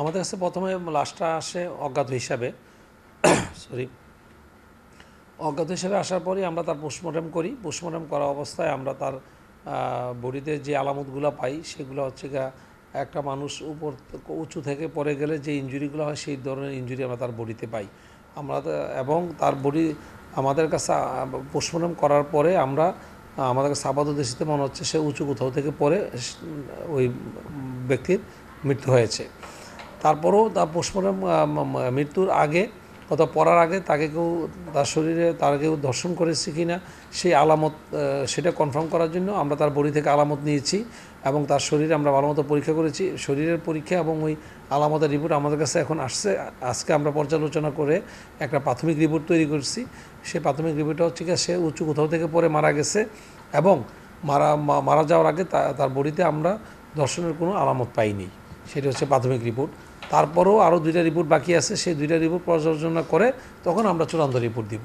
আমাদের কাছে প্রথমে লাশটা আসে অজ্ঞাত হিসাবে। সরি অজ্ঞাত হিসাবে আসার পরেই আমরা তার পোস্টমর্টম করি। পোস্টমর্টম করা অবস্থায় আমরা তার বডিতে যে আলামতগুলো পাই, সেগুলো হচ্ছে একটা মানুষ উপর উঁচু থেকে পড়ে গেলে যে ইঞ্জুরিগুলো হয়, সেই ধরনের ইঞ্জুরি আমরা তার বডিতে পাই। আমরা এবং তার বডি আমাদের কাছে পোস্টমর্টম করার পরে আমরা আমাদের কাছে আপাতত দৃষ্টিতে মনে হচ্ছে সে উঁচু কোথাও থেকে পড়ে ওই ব্যক্তির মৃত্যু হয়েছে। তারপরেও তার পোস্টমর্টম মৃত্যুর আগে, অথবা পড়ার আগে তাকে কেউ, তার শরীরে, তার কেউ দর্শন করেছে কি না সেই আলামত সেটা কনফার্ম করার জন্য আমরা তার বডি থেকে আলামত নিয়েছি এবং তার শরীরে আমরা ভালো মতো পরীক্ষা করেছি। শরীরের পরীক্ষা এবং ওই আলামতের রিপোর্ট আমাদের কাছে এখন আসছে। আজকে আমরা পর্যালোচনা করে একটা প্রাথমিক রিপোর্ট তৈরি করছি। সেই প্রাথমিক রিপোর্টটা হচ্ছে সে উঁচু কোথাও থেকে পরে মারা গেছে এবং মারা মারা যাওয়ার আগে তার বডিতে আমরা দর্শনের কোনো আলামত পাইনি। সেটা হচ্ছে প্রাথমিক রিপোর্ট। তারপরেও আরও দুইটা রিপোর্ট বাকি আছে, সেই দুইটা রিপোর্ট পর্যালোচনা করে তখন আমরা চূড়ান্ত রিপোর্ট দিব।